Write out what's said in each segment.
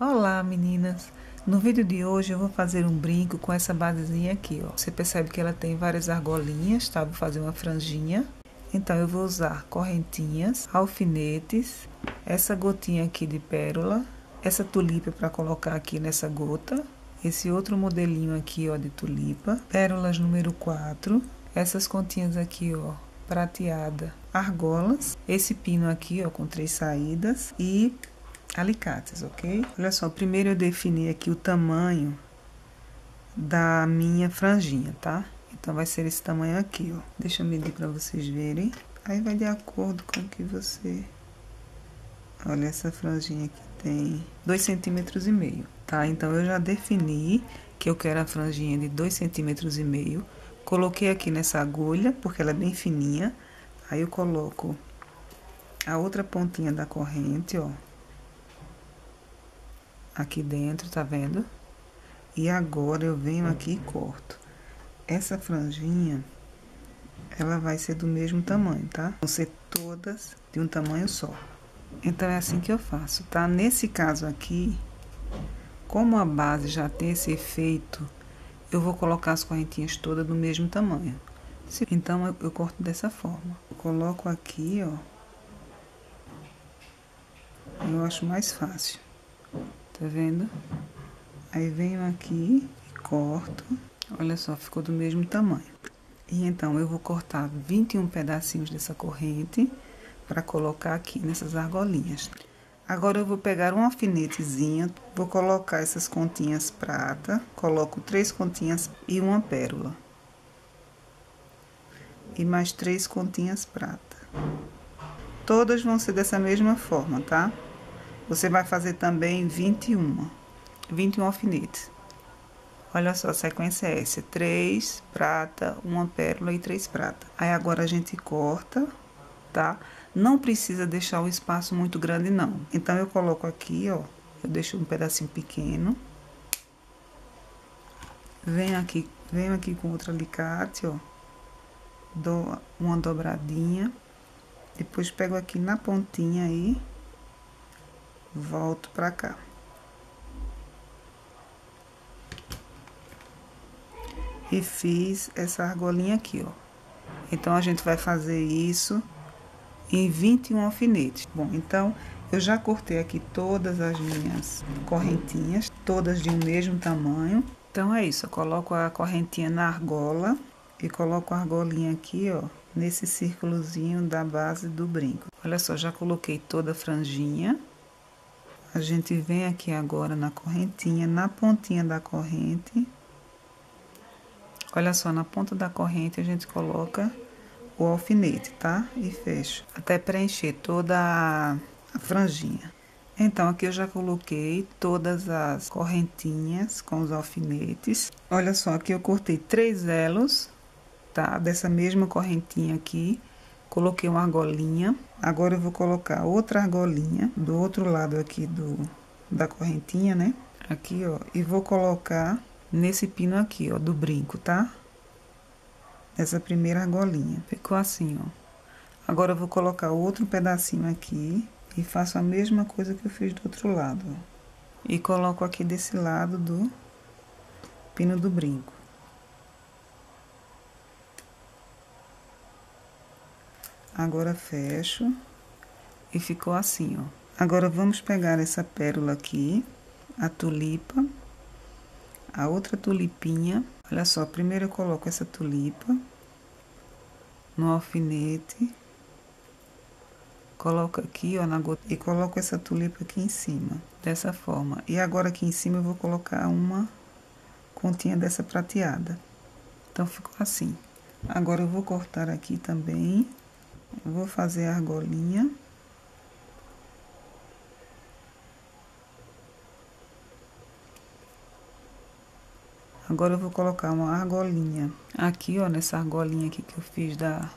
Olá meninas! No vídeo de hoje eu vou fazer um brinco com essa basezinha aqui, ó. Você percebe que ela tem várias argolinhas, tá? Vou fazer uma franjinha. Então eu vou usar correntinhas, alfinetes, essa gotinha aqui de pérola, essa tulipa para colocar aqui nessa gota, esse outro modelinho aqui, ó, de tulipa, pérolas número 4, essas continhas aqui, ó, prateada, argolas, esse pino aqui, ó, com três saídas e alicates, ok? Olha só, primeiro eu defini aqui o tamanho da minha franjinha, tá? Então, vai ser esse tamanho aqui, ó. Deixa eu medir pra vocês verem. Aí, vai de acordo com o que você... Olha, essa franjinha aqui tem dois centímetros e meio, tá? Então, eu já defini que eu quero a franjinha de dois centímetros e meio. Coloquei aqui nessa agulha, porque ela é bem fininha. Aí, eu coloco a outra pontinha da corrente, ó aqui dentro, tá vendo? E agora eu venho aqui e corto. Essa franjinha, ela vai ser do mesmo tamanho, tá? Vão ser todas de um tamanho só. Então, é assim que eu faço, tá? Nesse caso aqui, como a base já tem esse efeito, eu vou colocar as correntinhas todas do mesmo tamanho. Então, eu, corto dessa forma. Eu coloco aqui, ó. Eu acho mais fácil. Tá vendo? Aí venho aqui e corto. Olha só, ficou do mesmo tamanho. E então, eu vou cortar 21 pedacinhos dessa corrente para colocar aqui nessas argolinhas. Agora, eu vou pegar um alfinetezinho, vou colocar essas continhas prata, coloco três continhas e uma pérola. E mais três continhas prata. Todas vão ser dessa mesma forma, tá? Você vai fazer também 21, 21 alfinetes. Olha só, a sequência é essa: 3 prata, uma pérola e 3 prata. Aí agora a gente corta, tá? Não precisa deixar o espaço muito grande, não. Então, eu coloco aqui, ó, eu deixo um pedacinho pequeno. Venho aqui, venho aqui com outro alicate, ó. Dou uma dobradinha. Depois pego aqui na pontinha aí volto pra cá. E fiz essa argolinha aqui, ó. Então, a gente vai fazer isso em 21 alfinetes. Bom, então, eu já cortei aqui todas as minhas correntinhas, todas de um mesmo tamanho. Então, é isso, eu coloco a correntinha na argola e coloco a argolinha aqui, ó, nesse círculozinho da base do brinco. Olha só, já coloquei toda a franjinha. A gente vem aqui agora na correntinha, na pontinha da corrente. Olha só, na ponta da corrente a gente coloca o alfinete, tá? E fecha, até preencher toda a, franjinha. Então, aqui eu já coloquei todas as correntinhas com os alfinetes. Olha só, aqui eu cortei três elos, tá? Dessa mesma correntinha aqui. Coloquei uma argolinha. Agora eu vou colocar outra argolinha do outro lado aqui do da correntinha, né? Aqui, ó, e vou colocar nesse pino aqui, ó, do brinco, tá? Essa primeira argolinha. Ficou assim, ó. Agora eu vou colocar outro pedacinho aqui e faço a mesma coisa que eu fiz do outro lado, ó. E coloco aqui desse lado do pino do brinco. Agora fecho e ficou assim, ó. Agora vamos pegar essa pérola aqui, a tulipa, a outra tulipinha. Olha só, primeiro eu coloco essa tulipa no alfinete. Coloco aqui, ó, na gota, e coloco essa tulipa aqui em cima, dessa forma. E agora aqui em cima eu vou colocar uma continha dessa prateada. Então, ficou assim. Agora eu vou cortar aqui também Vou fazer a argolinha. Agora eu vou colocar uma argolinha aqui, ó, nessa argolinha aqui que eu fiz da,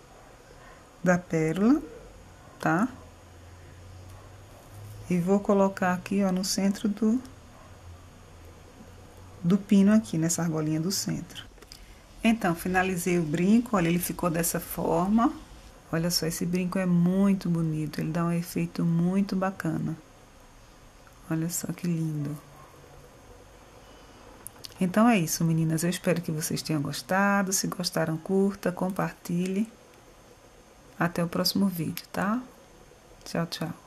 da pérola, tá? E vou colocar aqui, ó, no centro do, do pino aqui, nessa argolinha do centro. Então, finalizei o brinco, olha, ele ficou dessa forma. Olha só, esse brinco é muito bonito, ele dá um efeito muito bacana. Olha só que lindo. Então é isso, meninas. Eu espero que vocês tenham gostado. Se gostaram, curta, compartilhe. Até o próximo vídeo, tá? Tchau, tchau.